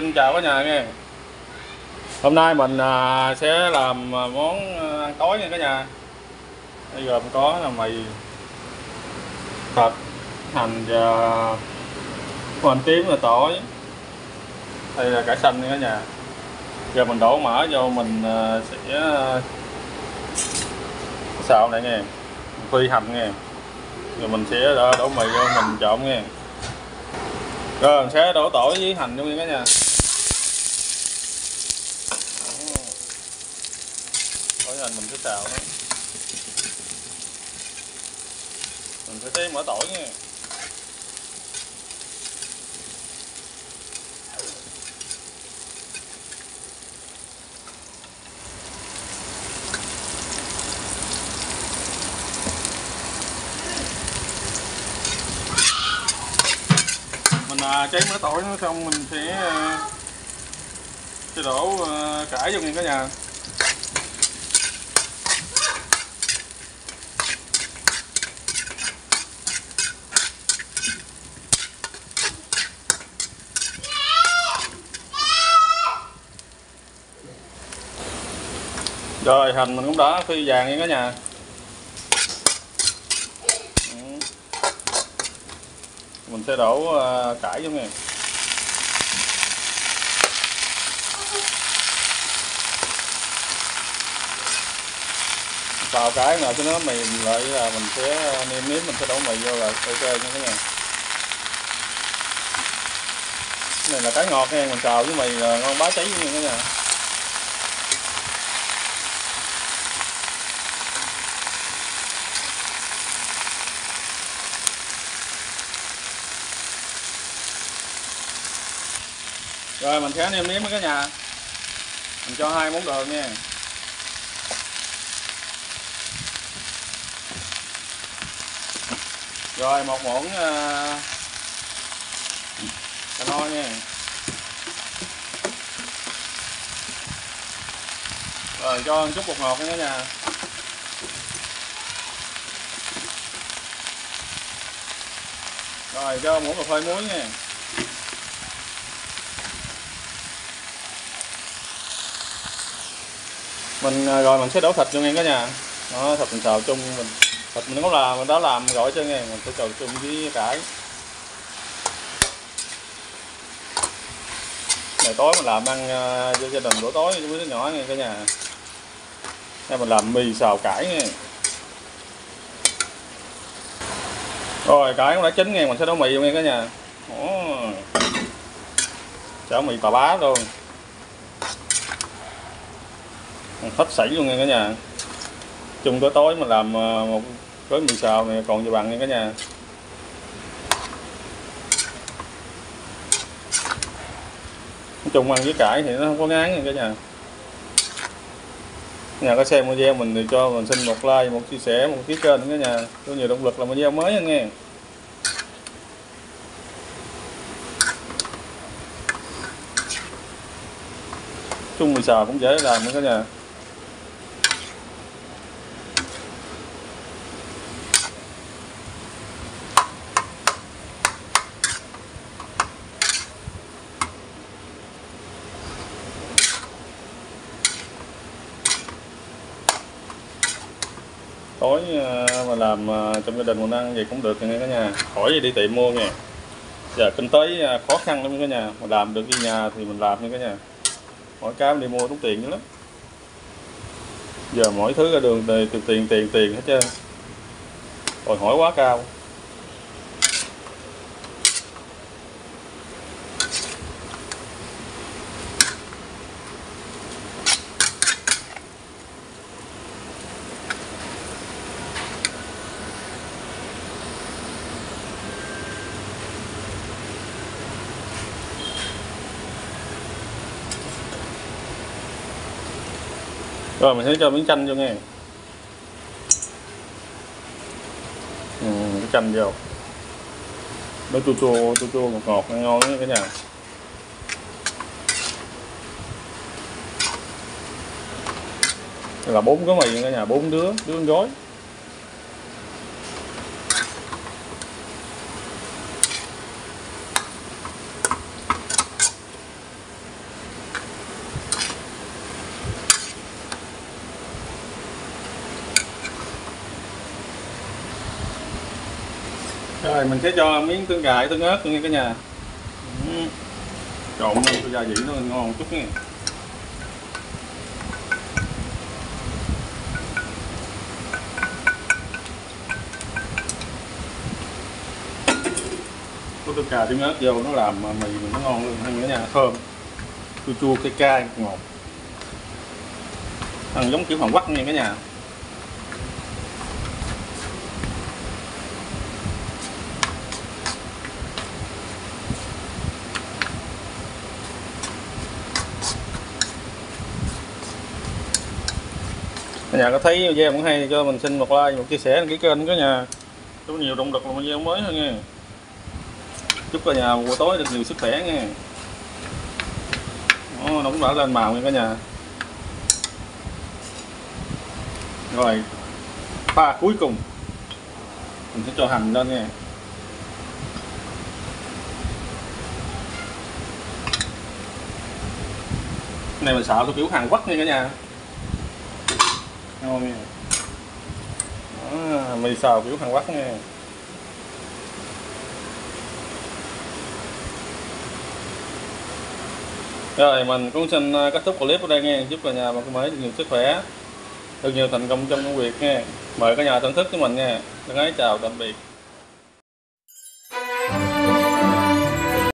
xin chào cả nhà nghe. Hôm nay mình à, sẽ làm à, món à, ăn tối nha cả nhà. Bây giờ mình có là mì thịt hành và hành tím là tỏi đây là cải xanh nha cả nhà. Giờ mình đổ mỡ vô mình à, sẽ à, xào lại nghe. Phi hành nghe. Rồi mình sẽ đổ, mì vô mình trộn nghe. Rồi mình sẽ đổ tỏi với hành vô nha cả nhà. Tỏi mình sẽ xào nó mình phải thêm mỡ tỏi nha. Mình à, cháy mỡ tỏi nó xong mình sẽ à, sẽ đổ à, cải vô nha cả nhà. Rồi, hành mình cũng đã phi vàng nha cả nhà. Ừ. Mình sẽ đổ ờ, cải vô này vào cái nào cho nó mềm lại là mình sẽ ờ, nêm nếm mình sẽ đổ mì vô là ok nha cái này là cái ngọt nha, mình xào với mì là ngon, bá cháy nha các nhà. Rồi mình sẽ nêm nếm với cả nhà. Mình cho hai muỗng đường nha. Rồi một muỗng uh, cà no nha. Rồi cho một chút bột ngọt nha nhà. Rồi cho muỗng cà phê muối nha. Mình à, rồi mình sẽ đổ thịt vô nghe cả nhà. Đó, thịt mình xào chung mình. Thịt mình cũng làm, mình đã làm gọi cho nghe, mình sẽ xào chung với cải. Ngày tối mình làm ăn à, cho gia đình, bữa tối với đứa nhỏ nghe cả nhà. Đây mình làm mì xào cải nghe. Rồi, cải cũng đã chín nghe, mình sẽ nấu mì vô nghe cả nhà. Ồ. chảo mì bà bá luôn hết sảy luôn nha cả nhà. Chung tối tối mà làm ờ, một gói mì xào này còn gì bằng nha cả nhà. Nói chung ăn với cải thì nó không có ngán nha cả nhà. Nhà có xem video mình thì cho mình xin một like, một chia sẻ, một ký kênh cả nhà. Có nhiều động lực làm video mới nha nghe. Chung mì xào cũng dễ làm nữa cả nhà. Tối ờ, mà làm ờ, trong gia đình mình ăn gì cũng được nha cả nhà. Khỏi gì đi, tiệm mua nha giờ dạ, kinh tế ờ, khó khăn lắm cả nhà. Mà làm được đi nhà thì mình làm nha cả nhà. Mỗi cái mình đi mua tốn tiền dữ lắm. Giờ mỗi thứ ra đường thì tiền tiền tiền tiền hết trơn. Đòi hỏi quá cao. Rồi mình sẽ cho miếng chanh vô nghe. Ừ, cái chanh vô. Nó chua chua chua chua ngọt ngọt ngon đấy cả nhà. Là bốn cái mì cả nhà bốn đứa đứa con gói rồi, mình sẽ cho miếng tương gà tương ớt nha cả nhà. Ừ. trộn lên cho gia vị nó ngon một chút nha. Có tương cà tương ớt vô, nó làm mì mình nó ngon luôn ăn cả nhà thơm. Chua chua, cay cay, ngọt. Ăn giống kiểu hoàng Quốc nha cả nhà. Nhà có thấy video cũng hay cho mình xin một like một chia sẻ đăng ký kênh cả nhà. Có nhiều động lực làm video mới hơn nha chúc cả nhà buổi tối được nhiều sức khỏe nha Ồ, nó cũng đã lên màu nha cả nhà. Rồi pha cuối cùng. Mình sẽ cho hành lên nha này mình sợ theo kiểu Hàn Quốc nha cả nhà ngon nha Đó, mì xào kiểu Hàn Quốc nha rồi mình cũng xin à, kết thúc clip ở đây nha chúc cả nhà một mới được nhiều sức khỏe được nhiều thành công trong công việc nha mời cả nhà thưởng thức với mình nha thân ái chào tạm biệt.